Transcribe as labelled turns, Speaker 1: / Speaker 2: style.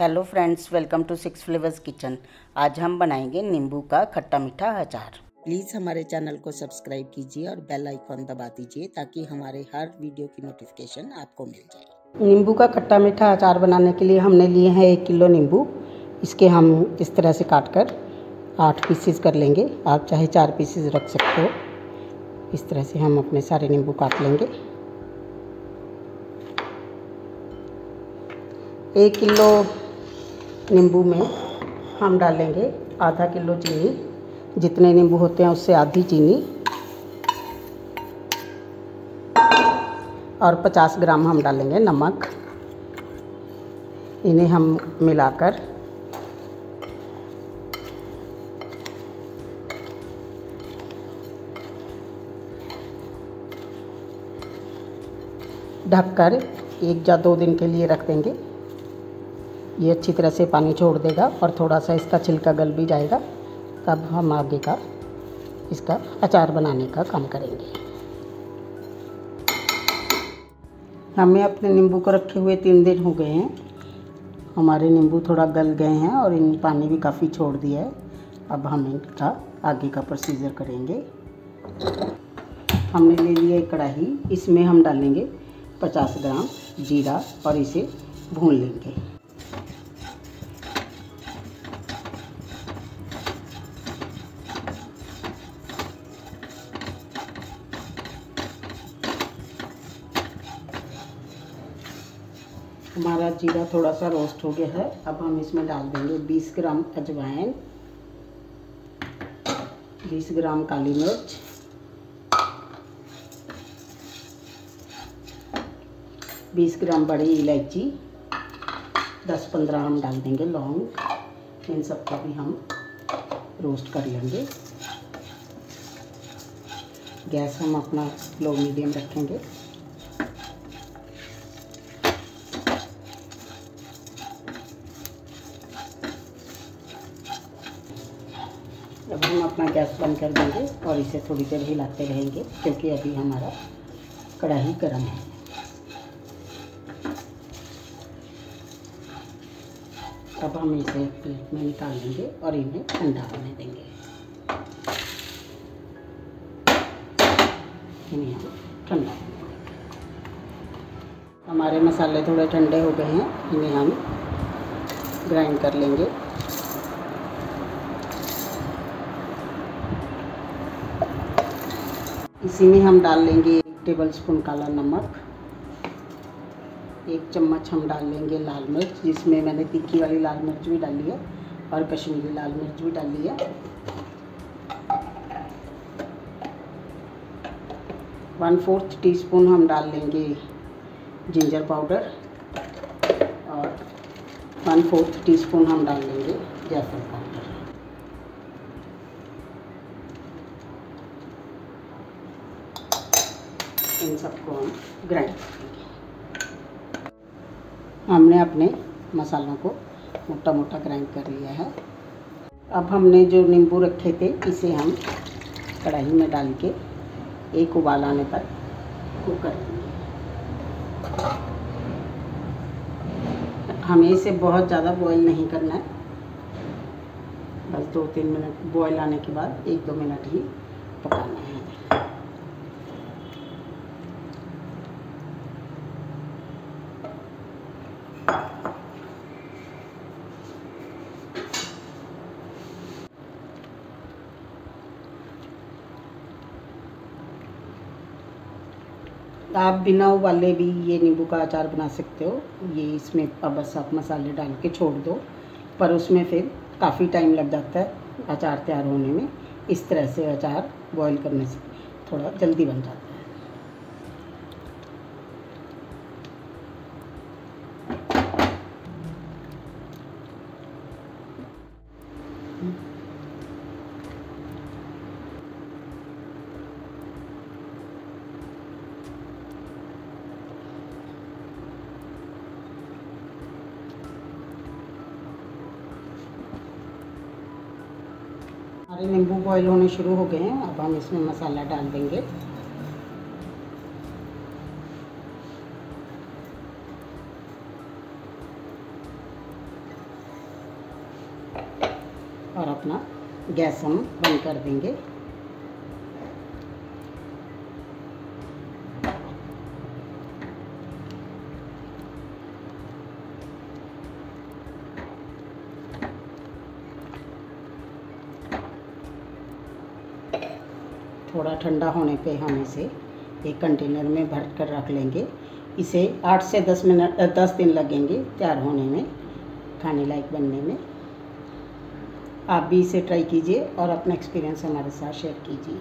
Speaker 1: Hello friends welcome to six flavours kitchen. आज हम बनाएँगे नींबू का खट्टा मीठा अचार। प्लीज़ हमारे चैनल को सब्सक्राइब कीजिए और बेल आइकॉन दबा दीजिए ताकि हमारे हर वीडियो की नोटिफिकेशन आपको मिल जाए। नींबू का खट्टा मीठा अचार बनाने के लिए हमने लिए हैं एक किलो नींबू। इसके हम इस तरह से काट कर आठ पीसीस कर लेंगे। आप चाहे चार पीसीस रख सकते हो। इस तरह से हम अपने सारे नींबू काट लेंगे। एक किलो नींबू में हम डालेंगे आधा किलो चीनी। जितने नींबू होते हैं उससे आधी चीनी। और 50 ग्राम हम डालेंगे नमक। इन्हें हम मिलाकर। ढककर एक या दो दिन के लिए रख देंगे। ये अच्छी तरह से पानी छोड़ देगा और थोड़ा सा इसका छिलका गल भी जाएगा, तब हम आगे का इसका अचार बनाने का काम करेंगे। हमें अपने नींबू को रखे हुए तीन दिन हो गए हैं। हमारे नींबू थोड़ा गल गए हैं और इन पानी भी काफ़ी छोड़ दिया है। अब हम इनका आगे का प्रोसीजर करेंगे। हमने ले लिया एक कढ़ाई, इसमें हम डालेंगे 50 ग्राम जीरा और इसे भून लेंगे। हमारा जीरा थोड़ा सा रोस्ट हो गया है। अब हम इसमें डाल देंगे 20 ग्राम अजवाइन 20 ग्राम काली मिर्च, बीस ग्राम बड़ी इलायची, दस पंद्रह हम डाल देंगे लौंग। इन सबको भी हम रोस्ट कर लेंगे। गैस हम अपना लो मीडियम रखेंगे अब हम अपना गैस बंद कर देंगे और इसे थोड़ी देर हिलाते रहेंगे, क्योंकि अभी हमारा कढ़ाई गर्म है। अब हम इसे प्लेट में निकाल लेंगे और इन्हें ठंडा होने देंगे। ठंडा हमारे मसाले थोड़े ठंडे हो गए हैं, इन्हें हम ग्राइंड कर लेंगे। इसी में हम डाल लेंगे एक टेबल स्पून काला नमक, एक चम्मच हम डाल लेंगे लाल मिर्च, जिसमें मैंने तीखी वाली लाल मिर्च भी डाली है और कश्मीरी लाल मिर्च भी डाली है। वन फोर्थ टी स्पून हम डाल लेंगे जिंजर पाउडर और वन फोर्थ टी स्पून हम डाल लेंगे जायफल पाउडर इन सबको हम ग्राइंड करेंगे। हमने अपने मसालों को मोटा मोटा ग्राइंड कर लिया है। अब हमने जो नींबू रखे थे, इसे हम कढ़ाई में डाल के एक उबाल आने तक कुक कर हमें इसे बहुत ज़्यादा बॉईल नहीं करना है। बस दो तीन मिनट बॉईल आने के बाद एक दो मिनट ही पकाना है। आप बिना उबाले भी ये नींबू का अचार बना सकते हो। ये इसमें अब बस आप मसाले डाल के छोड़ दो, पर उसमें फिर काफ़ी टाइम लग जाता है अचार तैयार होने में। इस तरह से अचार बॉईल करने से थोड़ा जल्दी बन जाता है। हमारे नींबू बॉईल होने शुरू हो गए हैं, अब हम इसमें मसाला डाल देंगे। और अपना गैस हम बंद कर देंगे। थोड़ा ठंडा होने पे हम इसे एक कंटेनर में भर कर रख लेंगे। इसे आठ से दस मिनट दस दिन लगेंगे तैयार होने में, खाने लायक बनने में। आप भी इसे ट्राई कीजिए और अपना एक्सपीरियंस हमारे साथ शेयर कीजिए।